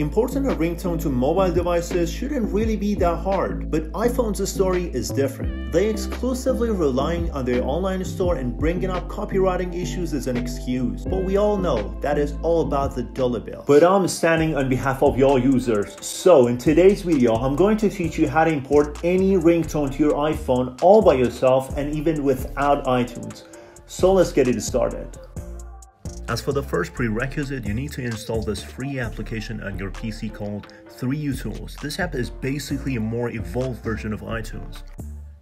Importing a ringtone to mobile devices shouldn't really be that hard, but iPhone's story is different. They exclusively relying on their online store and bringing up copywriting issues as an excuse. But we all know that is all about the dollar bill. But I'm standing on behalf of y'all users. So in today's video, I'm going to teach you how to import any ringtone to your iPhone all by yourself and even without iTunes. So let's get it started. As for the first prerequisite, you need to install this free application on your PC called 3utools. This app is basically a more evolved version of iTunes.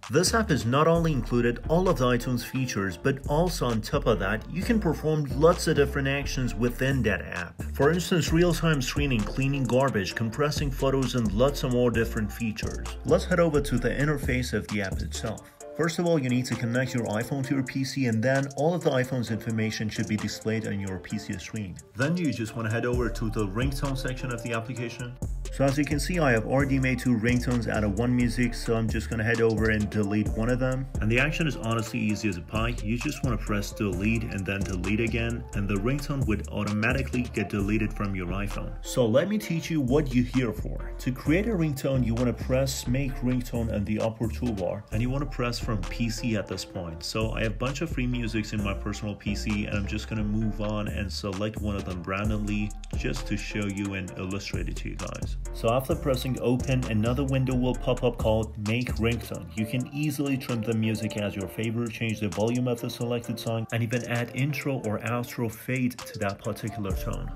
This app is not only included all of the iTunes features, but also on top of that, you can perform lots of different actions within that app. For instance, real-time screening, cleaning garbage, compressing photos, and lots of more different features. Let's head over to the interface of the app itself. First of all, you need to connect your iPhone to your PC and then all of the iPhone's information should be displayed on your PC screen. Then you just want to head over to the ringtone section of the application. So as you can see, I have already made two ringtones out of one music, so I'm just gonna head over and delete one of them. And the action is honestly easy as a pie. You just wanna press delete and then delete again, and the ringtone would automatically get deleted from your iPhone. So let me teach you what you're here for. To create a ringtone, you wanna press make ringtone on the upper toolbar, and you wanna press from PC at this point. So I have a bunch of free musics in my personal PC, and I'm just gonna move on and select one of them randomly just to show you and illustrate it to you guys. So after pressing open, another window will pop up called Make Ringtone. You can easily trim the music as your favorite, change the volume of the selected song, and even add intro or outro fade to that particular tone.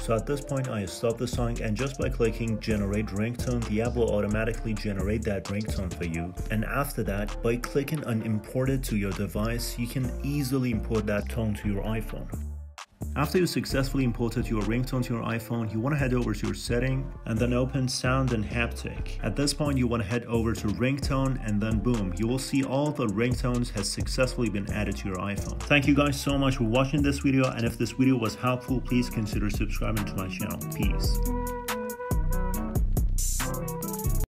So at this point I stop the song and just by clicking generate ringtone the app will automatically generate that ringtone for you and after that by clicking on import it to your device you can easily import that tone to your iPhone. After you successfully imported your ringtone to your iPhone, you want to head over to your setting and then open sound and haptic. At this point, you want to head over to ringtone and then boom, you will see all the ringtones has successfully been added to your iPhone. Thank you guys so much for watching this video and if this video was helpful, please consider subscribing to my channel. Peace.